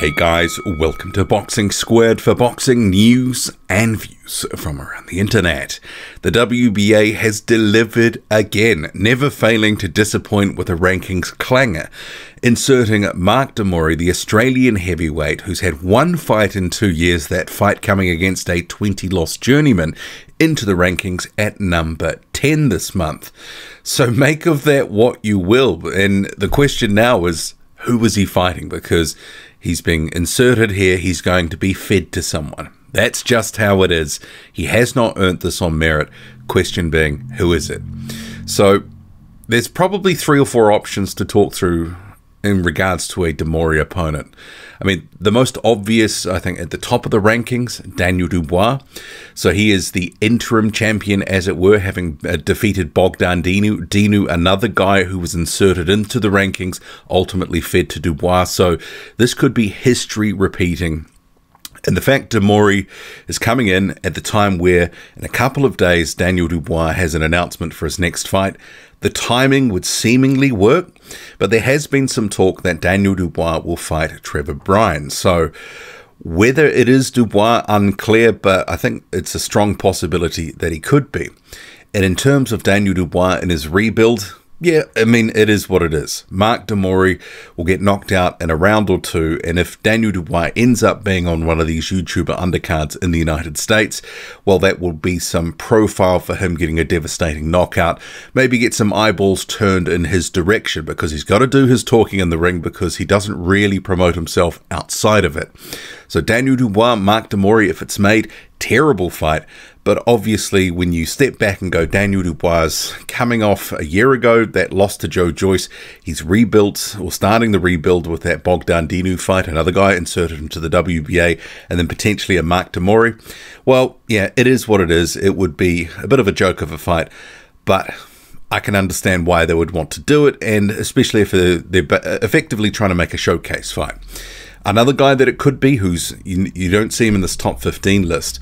Hey guys, welcome to Boxing Squared for boxing news and views from around the internet. The WBA has delivered again, never failing to disappoint with a rankings clanger, inserting Mark De Mori, the Australian heavyweight who's had one fight in two years, that fight coming against a 20 loss journeyman, into the rankings at number 10 this month. So make of that what you will. And the question now is who was he fighting? Because He's being inserted here. He's going to be fed to someone. That's just how it is. He has not earned this on merit. Question being, who is it? So there's probably three or four options to talk through in regards to a De Mori opponent. I mean, the most obvious, I think, at the top of the rankings, Daniel Dubois. So he is the interim champion, as it were, having uh, defeated Bogdan Dinu, Dinu, another guy who was inserted into the rankings, ultimately fed to Dubois. So this could be history repeating and the fact De Mori is coming in at the time where, in a couple of days, Daniel Dubois has an announcement for his next fight, the timing would seemingly work, but there has been some talk that Daniel Dubois will fight Trevor Bryan. So, whether it is Dubois, unclear, but I think it's a strong possibility that he could be. And in terms of Daniel Dubois and his rebuild, yeah, I mean, it is what it is. Mark De Mori will get knocked out in a round or two, and if Daniel Dubois ends up being on one of these YouTuber undercards in the United States, well, that will be some profile for him getting a devastating knockout. Maybe get some eyeballs turned in his direction because he's got to do his talking in the ring because he doesn't really promote himself outside of it. So Daniel Dubois, Mark De Mori, if it's made, terrible fight. But obviously, when you step back and go, Daniel Dubois coming off a year ago, that loss to Joe Joyce, he's rebuilt or starting the rebuild with that Bogdan Dinu fight, another guy inserted into the WBA, and then potentially a Mark De Mori. Well, yeah, it is what it is. It would be a bit of a joke of a fight, but I can understand why they would want to do it, and especially if they're effectively trying to make a showcase fight. Another guy that it could be, who's you, you don't see him in this top 15 list,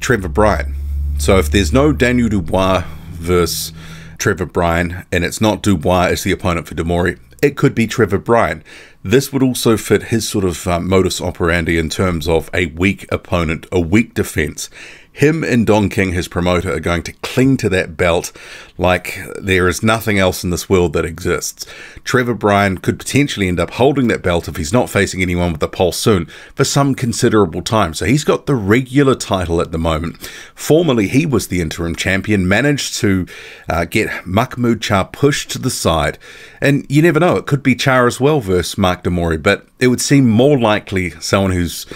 Trevor Bryan. So if there's no Daniel Dubois versus Trevor Bryan, and it's not Dubois as the opponent for De Mori, it could be Trevor Bryan. This would also fit his sort of uh, modus operandi in terms of a weak opponent, a weak defense, him and Don King, his promoter, are going to cling to that belt like there is nothing else in this world that exists. Trevor Bryan could potentially end up holding that belt if he's not facing anyone with a pulse soon for some considerable time. So he's got the regular title at the moment. Formerly, he was the interim champion, managed to uh, get Mahmoud Charr pushed to the side. And you never know, it could be Charr as well versus Mark De Mori, but it would seem more likely someone who's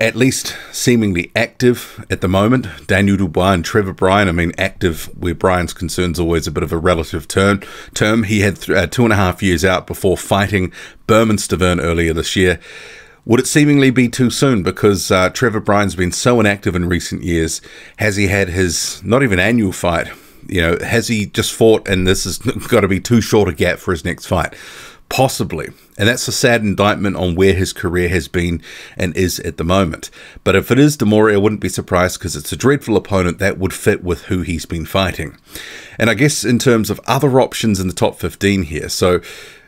at least seemingly active at the moment. Daniel Dubois and Trevor Bryan. I mean, active where Bryan's concerned is always a bit of a relative term. Term he had th- uh, two and a half years out before fighting Bermane Stiverne earlier this year. Would it seemingly be too soon? Because uh, Trevor Bryan's been so inactive in recent years. Has he had his not even annual fight? You know, has he just fought and this has got to be too short a gap for his next fight? Possibly. And that's a sad indictment on where his career has been and is at the moment. But if it is De Mori, I wouldn't be surprised because it's a dreadful opponent that would fit with who he's been fighting. And I guess in terms of other options in the top 15 here, so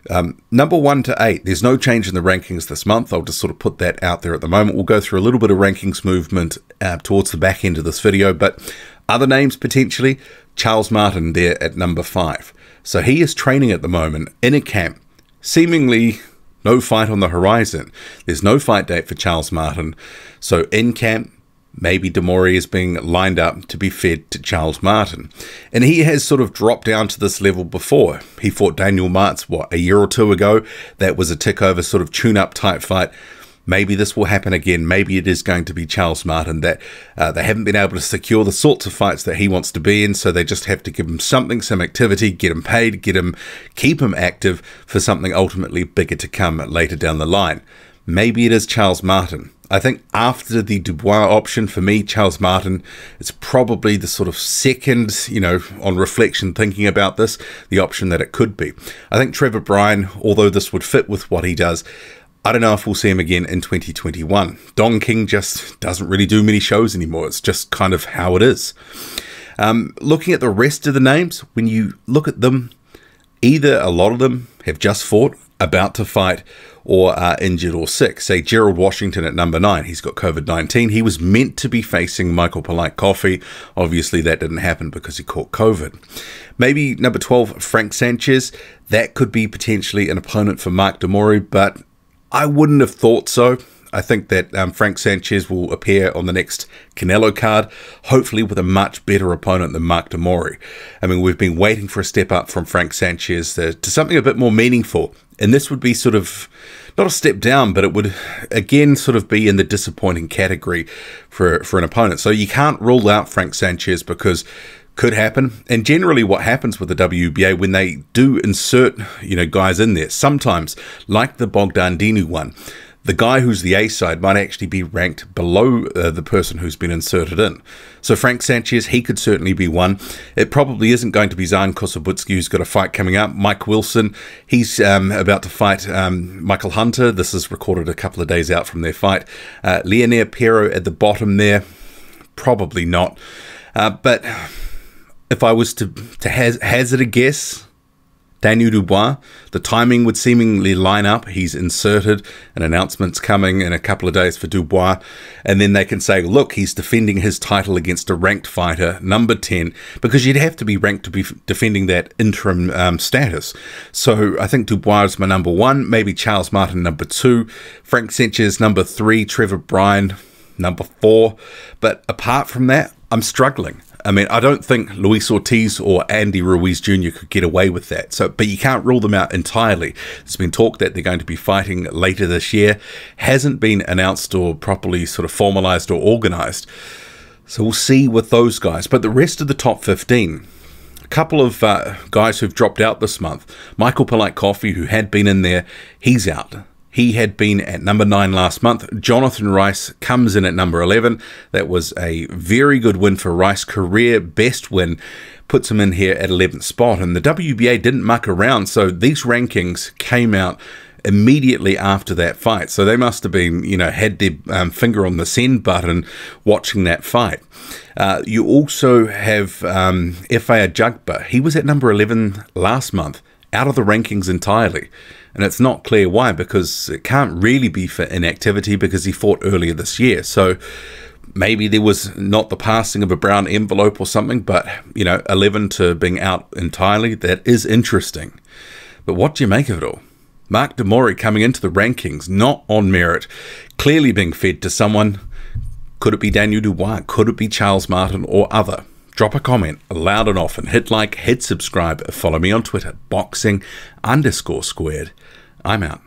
um, number one to eight, there's no change in the rankings this month. I'll just sort of put that out there at the moment. We'll go through a little bit of rankings movement uh, towards the back end of this video, but other names potentially, Charles Martin there at number five. So he is training at the moment in a camp seemingly no fight on the horizon. There's no fight date for Charles Martin. So in camp, maybe De Mori is being lined up to be fed to Charles Martin. And he has sort of dropped down to this level before. He fought Daniel Martz, what, a year or two ago? That was a tick over sort of tune up type fight. Maybe this will happen again. Maybe it is going to be Charles Martin that uh, they haven't been able to secure the sorts of fights that he wants to be in, so they just have to give him something, some activity, get him paid, get him, keep him active for something ultimately bigger to come later down the line. Maybe it is Charles Martin. I think after the Dubois option, for me, Charles Martin it's probably the sort of second, you know, on reflection, thinking about this, the option that it could be. I think Trevor Bryan, although this would fit with what he does, I don't know if we'll see him again in 2021. Don King just doesn't really do many shows anymore. It's just kind of how it is. Um, looking at the rest of the names, when you look at them, either a lot of them have just fought, about to fight, or are injured or sick. Say Gerald Washington at number nine, he's got COVID 19. He was meant to be facing Michael Polite Coffie. Obviously, that didn't happen because he caught COVID. Maybe number 12, Frank Sanchez. That could be potentially an opponent for Mark De Mori, but I wouldn't have thought so. I think that um, Frank Sanchez will appear on the next Canelo card, hopefully with a much better opponent than Mark De Mori. I mean, we've been waiting for a step up from Frank Sanchez to, to something a bit more meaningful. And this would be sort of not a step down, but it would again sort of be in the disappointing category for, for an opponent. So you can't rule out Frank Sanchez because could happen. And generally, what happens with the WBA when they do insert, you know, guys in there, sometimes, like the Bogdan Dinu one, the guy who's the A side might actually be ranked below uh, the person who's been inserted in. So Frank Sanchez, he could certainly be one. It probably isn't going to be Zhan Kossobutskiy, who's got a fight coming up. Mike Wilson, he's um, about to fight um, Michael Hunter. This is recorded a couple of days out from their fight. Uh, Leonel Pero at the bottom there, probably not. Uh, but if I was to, to hazard a guess, Daniel Dubois, the timing would seemingly line up. He's inserted, an announcement's coming in a couple of days for Dubois, and then they can say, look, he's defending his title against a ranked fighter, number 10, because you'd have to be ranked to be defending that interim um, status. So I think Dubois is my number one, maybe Charles Martin number two, Frank Sanchez number three, Trevor Bryan number four. But apart from that, I'm struggling. I mean, I don't think Luis Ortiz or Andy Ruiz Jr. could get away with that. So, but you can't rule them out entirely. There's been talk that they're going to be fighting later this year. Hasn't been announced or properly sort of formalized or organized. So we'll see with those guys. But the rest of the top 15, a couple of uh, guys who've dropped out this month. Michael Polite Coffie, who had been in there, he's out. He had been at number nine last month. Jonathan Rice comes in at number 11. That was a very good win for Rice, career best win. Puts him in here at 11th spot. And the WBA didn't muck around, so these rankings came out immediately after that fight. So they must have been, you know, had their um, finger on the send button watching that fight. Uh, you also have um, Efe Ajagba. He was at number 11 last month, out of the rankings entirely. And it's not clear why, because it can't really be for inactivity because he fought earlier this year. So maybe there was not the passing of a brown envelope or something, but, you know, 11 to being out entirely, that is interesting. But what do you make of it all? Mark De Mori coming into the rankings, not on merit, clearly being fed to someone. Could it be Daniel Dubois? Could it be Charles Martin or other? Drop a comment loud and often. Hit like, hit subscribe. Follow me on Twitter, boxing underscore squared. I'm out.